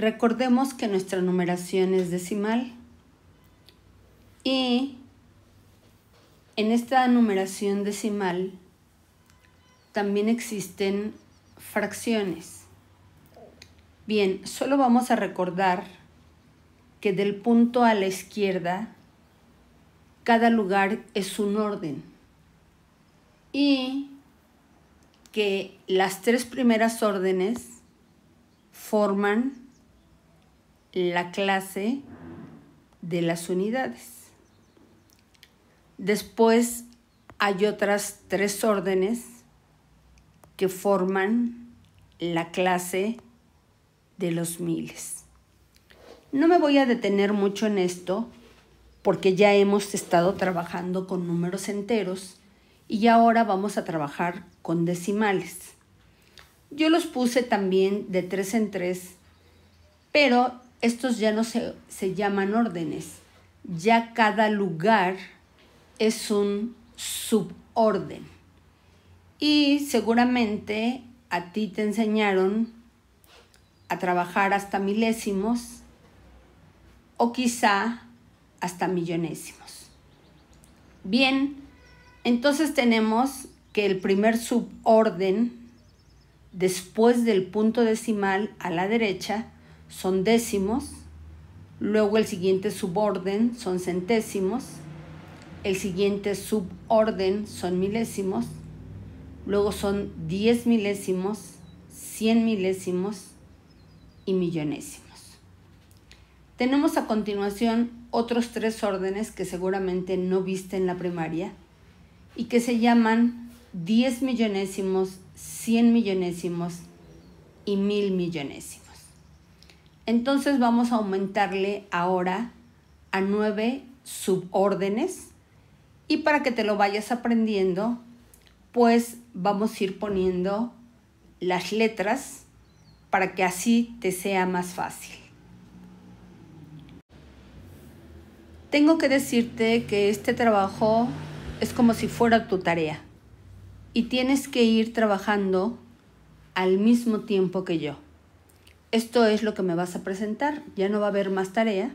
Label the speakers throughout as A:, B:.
A: Recordemos que nuestra numeración es decimal y en esta numeración decimal también existen fracciones. Bien, solo vamos a recordar que del punto a la izquierda cada lugar es un orden y que las tres primeras órdenes forman la clase de las unidades. Después hay otras tres órdenes que forman la clase de los miles. No me voy a detener mucho en esto porque ya hemos estado trabajando con números enteros y ahora vamos a trabajar con decimales. Yo los puse también de tres en tres, pero estos ya no se, se llaman órdenes. Ya cada lugar es un suborden. Y seguramente a ti te enseñaron a trabajar hasta milésimos o quizá hasta millonésimos. Bien, entonces tenemos que el primer suborden después del punto decimal a la derecha son décimos, luego el siguiente suborden son centésimos, el siguiente suborden son milésimos, luego son diez milésimos, cien milésimos y millonésimos. Tenemos a continuación otros tres órdenes que seguramente no viste en la primaria y que se llaman 10 millonésimos, 100 millonésimos y mil millonésimos. Entonces vamos a aumentarle ahora a nueve subórdenes y para que te lo vayas aprendiendo, pues vamos a ir poniendo las letras para que así te sea más fácil. Tengo que decirte que este trabajo es como si fuera tu tarea y tienes que ir trabajando al mismo tiempo que yo. Esto es lo que me vas a presentar. Ya no va a haber más tarea,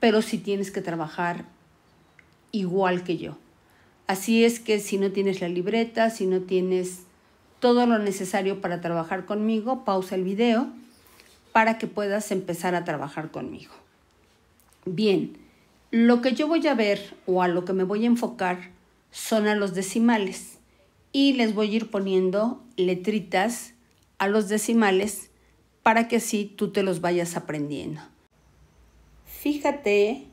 A: pero sí tienes que trabajar igual que yo. Así es que si no tienes la libreta, si no tienes todo lo necesario para trabajar conmigo, pausa el video para que puedas empezar a trabajar conmigo. Bien, lo que yo voy a ver o a lo que me voy a enfocar son a los decimales y les voy a ir poniendo letritas a los decimales para que así tú te los vayas aprendiendo. Fíjate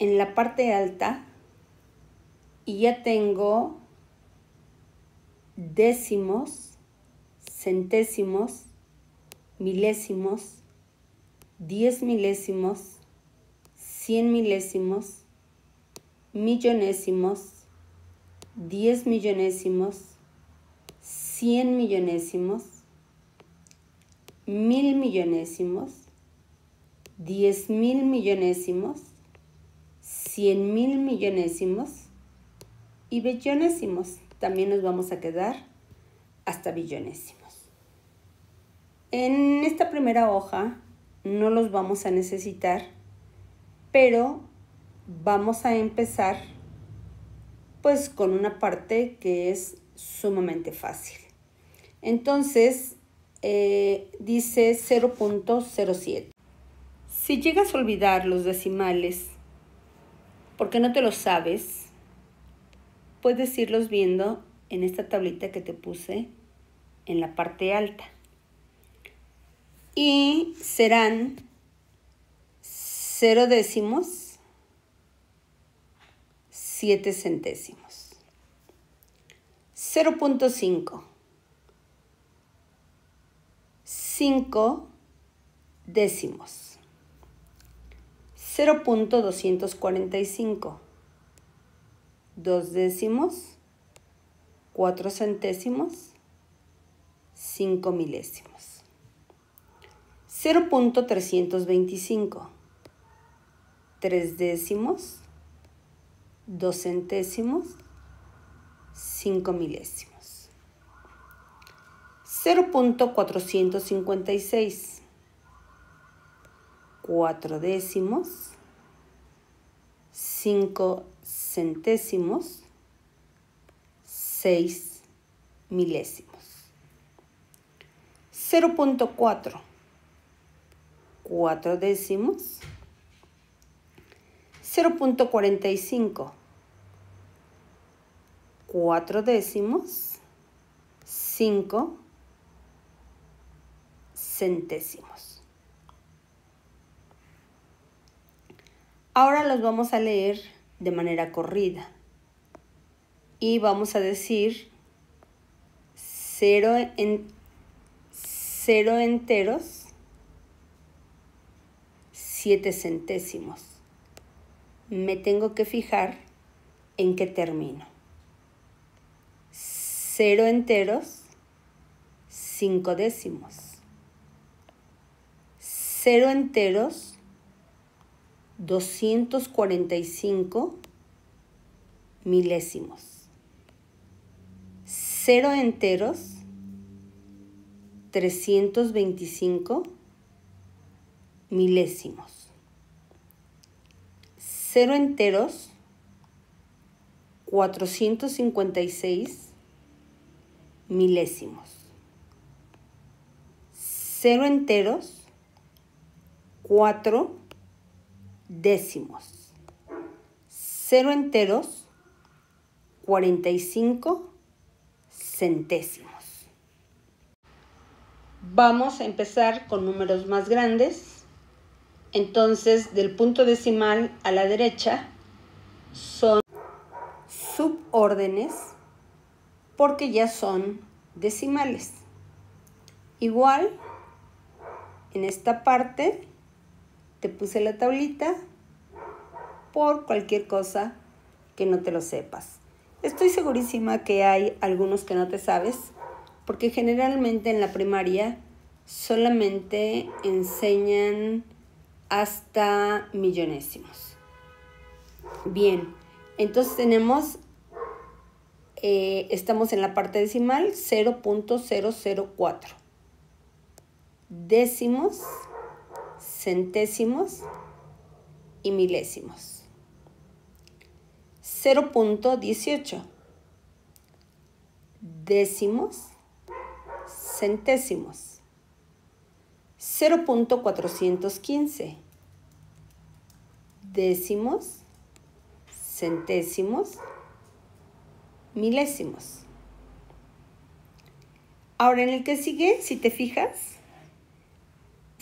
A: en la parte alta y ya tengo décimos, centésimos, milésimos, diez milésimos, cien milésimos, millonésimos, diez millonésimos, cien millonésimos, mil millonésimos, diez mil millonésimos, cien mil millonésimos y billonésimos. También nos vamos a quedar hasta billonésimos. En esta primera hoja no los vamos a necesitar, pero vamos a empezar pues con una parte que es sumamente fácil. Entonces, eh, dice 0.07. Si llegas a olvidar los decimales porque no te lo sabes, puedes irlos viendo en esta tablita que te puse en la parte alta. Y serán 0 décimos 7 centésimos. 0.5. 5 décimos. 0.245. 2 décimos. 4 centésimos. 5 milésimos. 0.325. 3 décimos dos centésimos, cinco milésimos. 0.456, cuatro décimos, cinco centésimos, seis milésimos. 0.4, cuatro. Décimos, 0.45, cuatro décimos, cinco centésimos. Ahora los vamos a leer de manera corrida y vamos a decir cero, en, cero enteros, siete centésimos. Me tengo que fijar en qué termino. Cero enteros, cinco décimos. Cero enteros, 245 milésimos. Cero enteros, 325 milésimos. Cero enteros, 456 milésimos. Cero enteros, 4 décimos. Cero enteros, 45 centésimos. Vamos a empezar con números más grandes. Entonces, del punto decimal a la derecha son subórdenes porque ya son decimales. Igual, en esta parte te puse la tablita por cualquier cosa que no te lo sepas. Estoy segurísima que hay algunos que no te sabes, porque generalmente en la primaria solamente enseñan hasta millonésimos. Bien, entonces tenemos, eh, estamos en la parte decimal 0.004. Décimos centésimos y milésimos. 0.18 décimos, centésimos. 0.415 décimos, centésimos, milésimos. Ahora en el que sigue, si te fijas,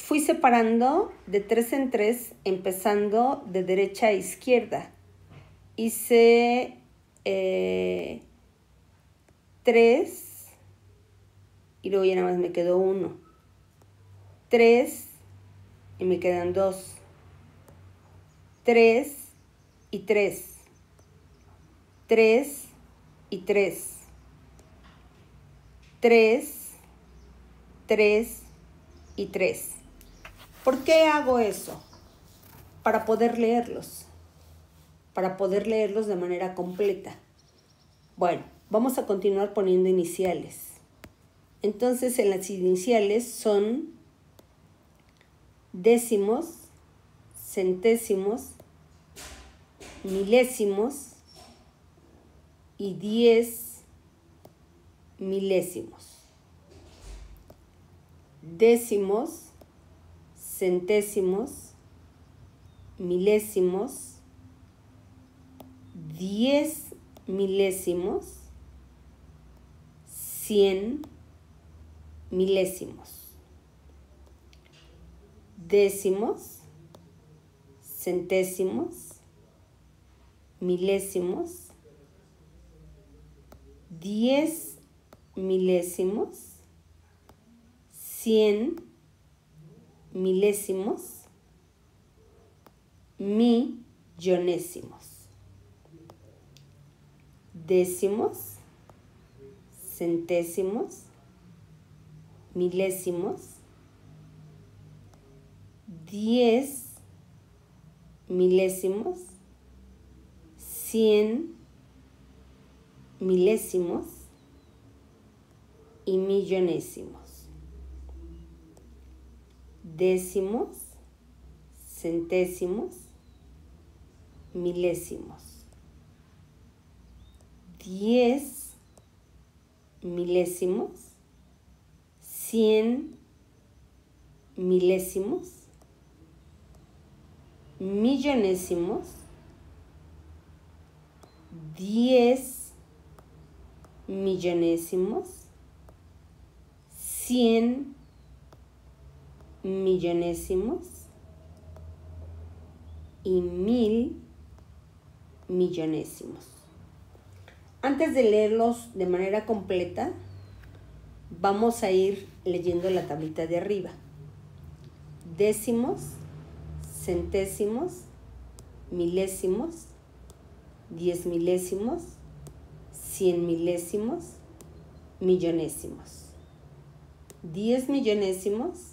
A: fui separando de tres en tres, empezando de derecha a izquierda. Hice eh, tres y luego ya nada más me quedó uno. Tres y me quedan dos. Tres y tres. Tres y tres. Tres, tres y tres. ¿Por qué hago eso? Para poder leerlos, para poder leerlos de manera completa. Bueno, vamos a continuar poniendo iniciales. Entonces en las iniciales son décimos, centésimos, milésimos y diez milésimos. Décimos, centésimos, milésimos, diez milésimos, cien milésimos, décimos, centésimos, milésimos, diez milésimos, cien milésimos, millonésimos, décimos, centésimos, milésimos, diez milésimos, cien milésimos y millonésimos décimos, centésimos, milésimos. Diez milésimos, cien milésimos, millonésimos, diez millonésimos, cien millonésimos y mil millonésimos. Antes de leerlos de manera completa, vamos a ir leyendo la tablita de arriba. Décimos, centésimos, milésimos, diez milésimos, cien milésimos, millonésimos. Diez millonésimos,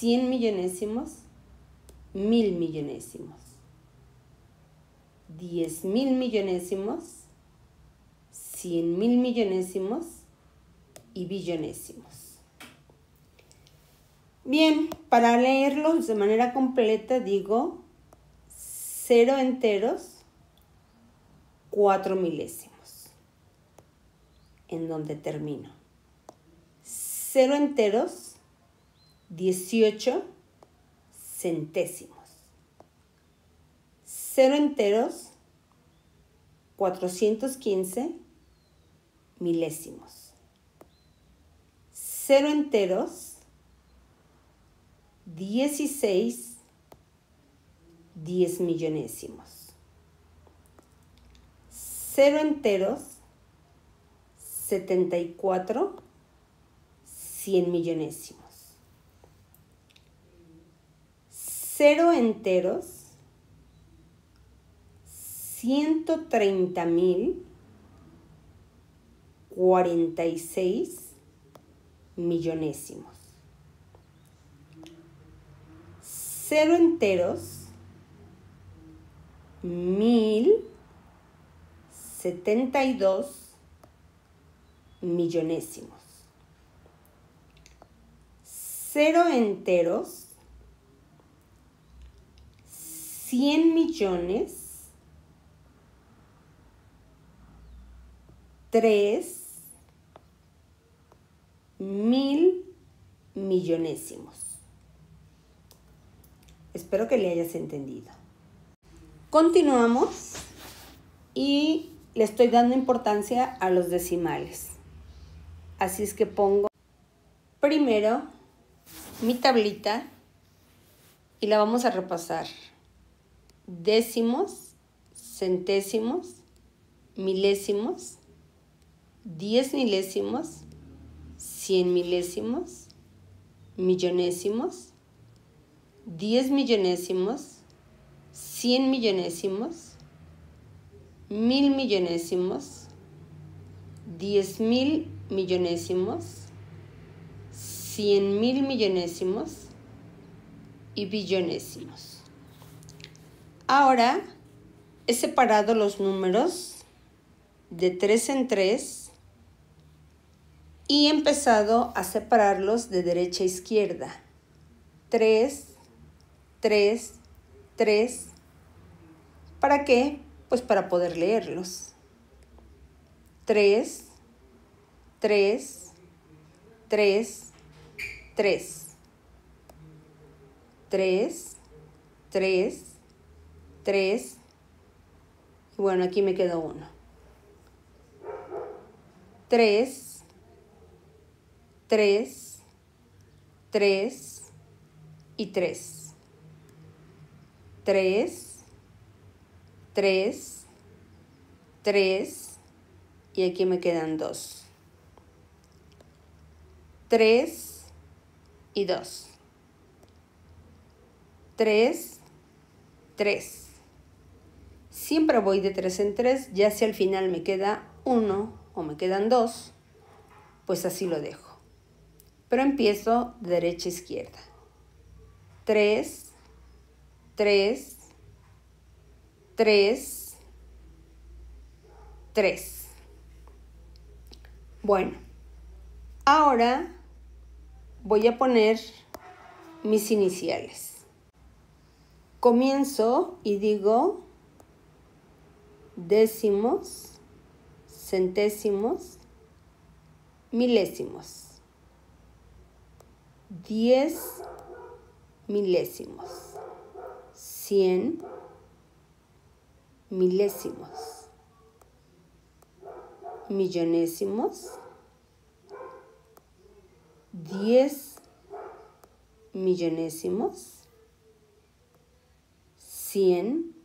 A: cien millonésimos, mil millonésimos. Diez mil millonésimos, cien mil millonésimos y billonésimos. Bien, para leerlos de manera completa digo cero enteros, cuatro milésimos, en donde termino. Cero enteros, 18 centésimos. Cero enteros, 415 milésimos. Cero enteros, 16 diez millonésimos. Cero enteros, 74 cien millonésimos. Cero enteros, 130 mil 46 millonésimos. Cero enteros, mil setenta y dos millonésimos. Cero enteros, cien millones, tres mil millonésimos. Espero que le hayas entendido. Continuamos y le estoy dando importancia a los decimales. Así es que pongo primero mi tablita y la vamos a repasar. Décimos, centésimos, milésimos, diez milésimos, cien milésimos, millonésimos, diez millonésimos, cien millonésimos, mil millonésimos, diez mil millonésimos, cien mil millonésimos y billonésimos. Ahora he separado los números de tres en tres y he empezado a separarlos de derecha a izquierda. 3, 3, 3. ¿Para qué? Pues para poder leerlos. 3, 3, 3, 3. 3, 3, 3. Y bueno, aquí me quedó uno. 3, 3, 3 y 3. 3, 3, 3 y aquí me quedan 2. 3 y 2. 3, 3. Siempre voy de 3 en 3, ya si al final me queda 1 o me quedan 2, pues así lo dejo pero empiezo de derecha a izquierda. 3, 3, 3, 3. Bueno, ahora voy a poner mis iniciales. Comienzo y digo décimos, centésimos, milésimos. Diez milésimos. Cien milésimos. Millonésimos. Diez millonésimos. Cien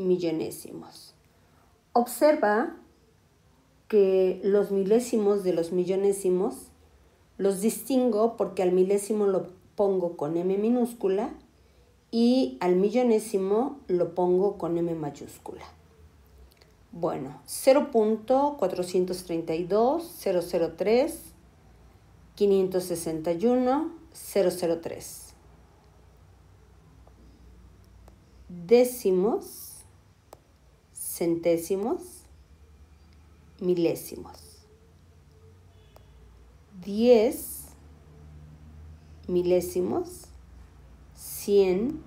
A: millonésimos. Observa que los milésimos de los millonésimos los distingo porque al milésimo lo pongo con M minúscula y al millonésimo lo pongo con M mayúscula. Bueno, 0.432, 003, 561, 003. Décimos, centésimos, milésimos. Diez milésimos, cien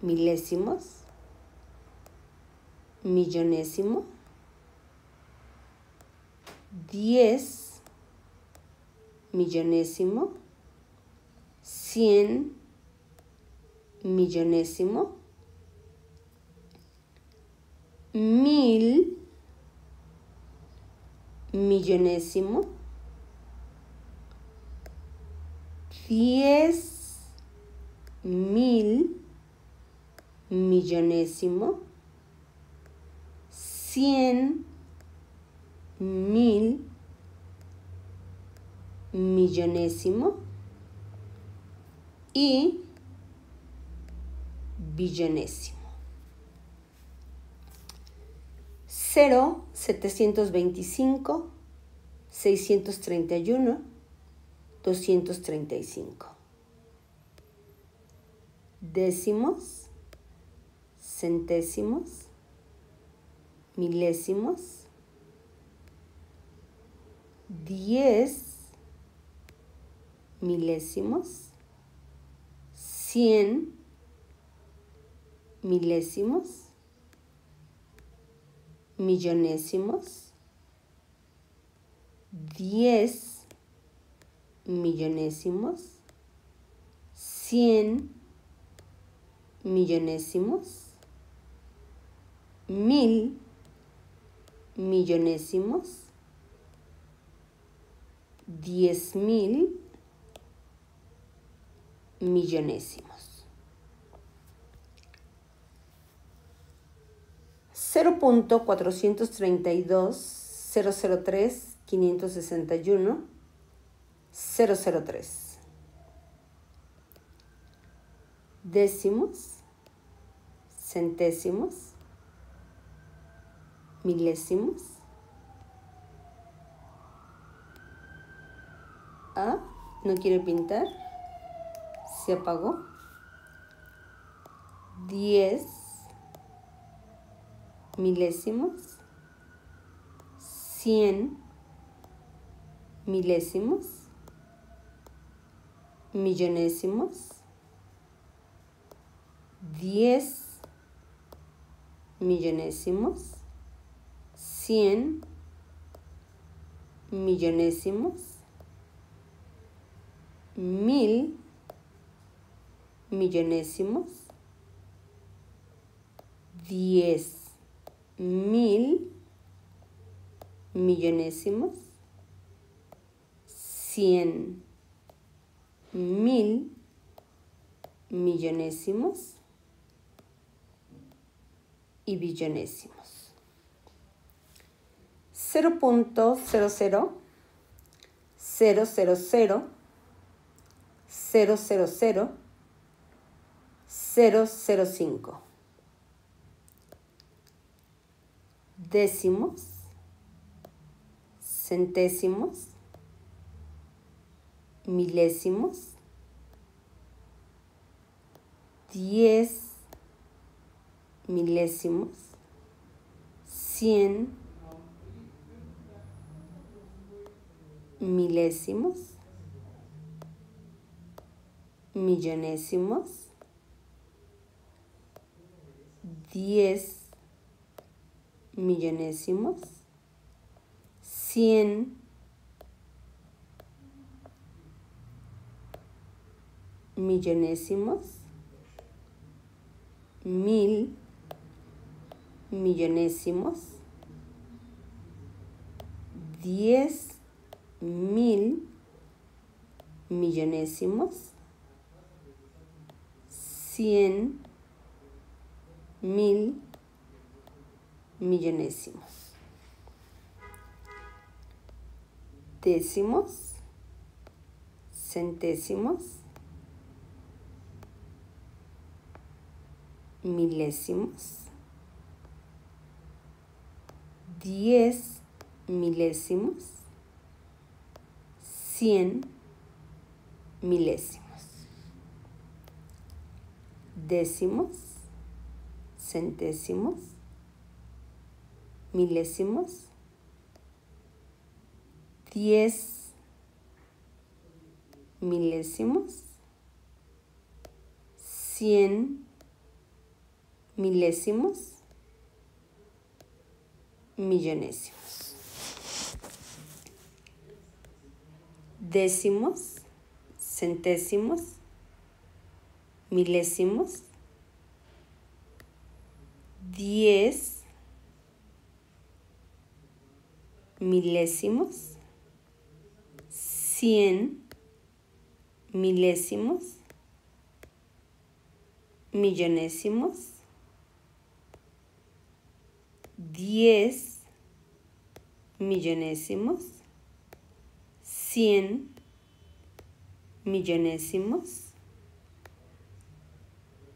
A: milésimos, millonésimo, diez millonésimo, cien millonésimo, mil millonésimo, diez mil millonésimo, cien mil millonésimo y billonésimo. 0, 725, 631, 235. Décimos, centésimos, milésimos, diez milésimos, cien milésimos, millonésimos, diez millonésimos, cien millonésimos, mil millonésimos, diez mil millonésimos. 0.432 003 561 003 décimos centésimos milésimos ah no quiere pintar se apagó. Diez milésimos, cien milésimos, millonésimos, diez millonésimos, cien millonésimos, mil millonésimos, diez mil millonésimos, cien mil millonésimos y billonésimos. 0.00 000 000 005 décimos, centésimos, milésimos, diez milésimos, cien milésimos, millonésimos, diez millonésimos, cien millonésimos, mil millonésimos, diez mil millonésimos, cien mil millonésimos. Décimos, centésimos, milésimos, diez milésimos, cien milésimos, décimos, centésimos, milésimos, diez milésimos, cien milésimos, millonésimos. Décimos, centésimos, milésimos, diez milésimos, cien milésimos, millonésimos, diez millonésimos, cien millonésimos,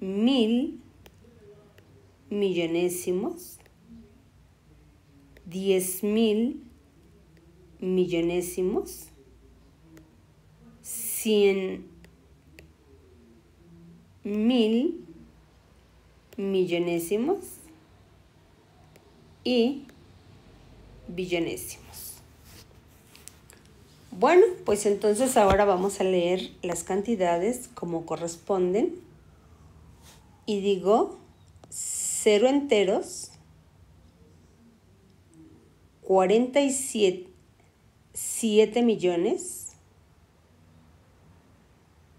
A: mil millonésimos, diez mil millonésimos, cien mil millonésimos y billonésimos. Bueno, pues entonces ahora vamos a leer las cantidades como corresponden. Y digo cero enteros, 47 7 millones,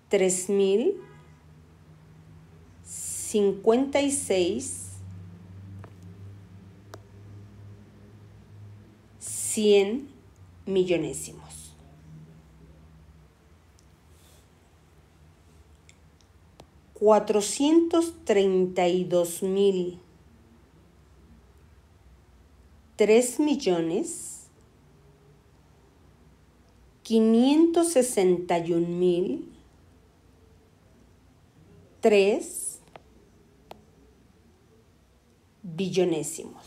A: 3 mil, 56, 100 millonésimos. Cuatrocientos treinta y dos mil tres millones quinientos sesenta y un mil tres billonésimos.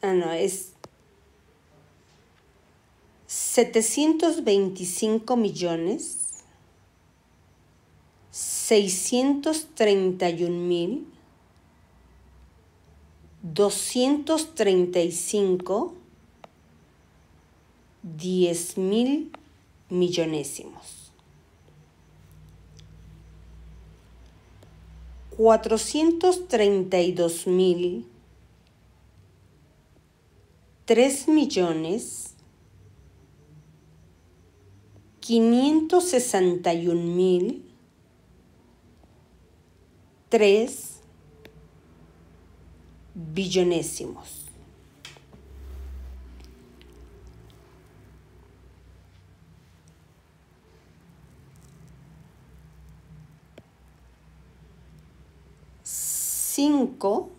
A: Ah, no, es 725 millones 631 mil 235 10 mil millonésimos. 432 mil 3 millones 561 mil 3 billonésimos. Cinco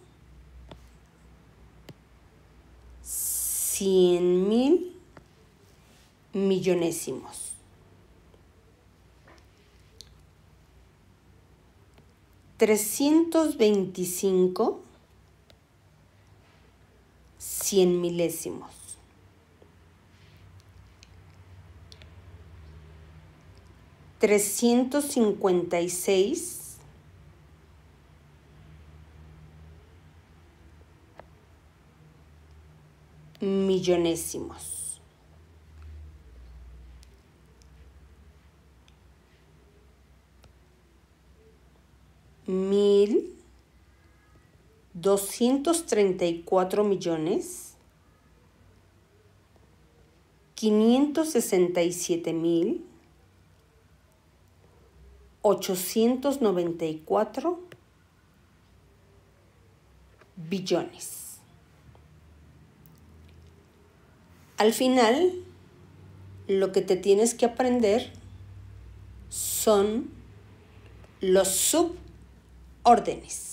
A: cien mil millonésimos. Trescientos veinticinco cien milésimos. Trescientos cincuenta y seis millonésimos. Mil doscientos treinta y cuatro millones quinientos sesenta y siete mil ochocientos noventa y cuatro billones. Al final, lo que te tienes que aprender son los subórdenes.